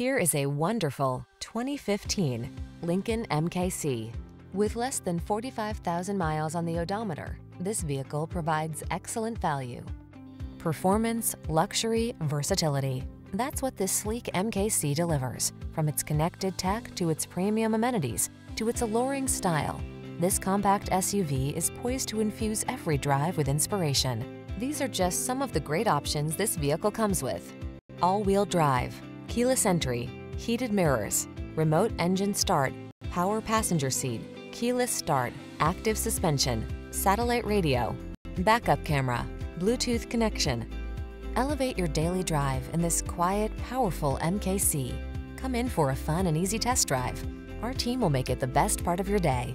Here is a wonderful 2015 Lincoln MKC. With less than 45,000 miles on the odometer, this vehicle provides excellent value. Performance, luxury, versatility. That's what this sleek MKC delivers. From its connected tech to its premium amenities to its alluring style, this compact SUV is poised to infuse every drive with inspiration. These are just some of the great options this vehicle comes with. All-wheel drive, keyless entry, heated mirrors, remote engine start, power passenger seat, keyless start, active suspension, satellite radio, backup camera, Bluetooth connection. Elevate your daily drive in this quiet, powerful MKC. Come in for a fun and easy test drive. Our team will make it the best part of your day.